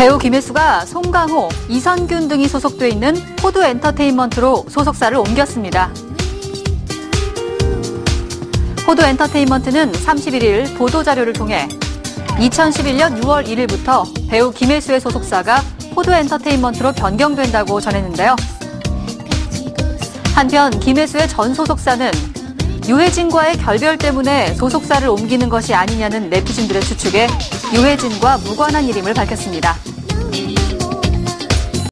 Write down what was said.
배우 김혜수가 송강호, 이선균 등이 소속돼 있는 호두 엔터테인먼트로 소속사를 옮겼습니다. 호두 엔터테인먼트는 31일 보도자료를 통해 2011년 6월 1일부터 배우 김혜수의 소속사가 호두 엔터테인먼트로 변경된다고 전했는데요. 한편 김혜수의 전 소속사는 유해진과의 결별 때문에 소속사를 옮기는 것이 아니냐는 네티즌들의 추측에 유해진과 무관한 일임을 밝혔습니다.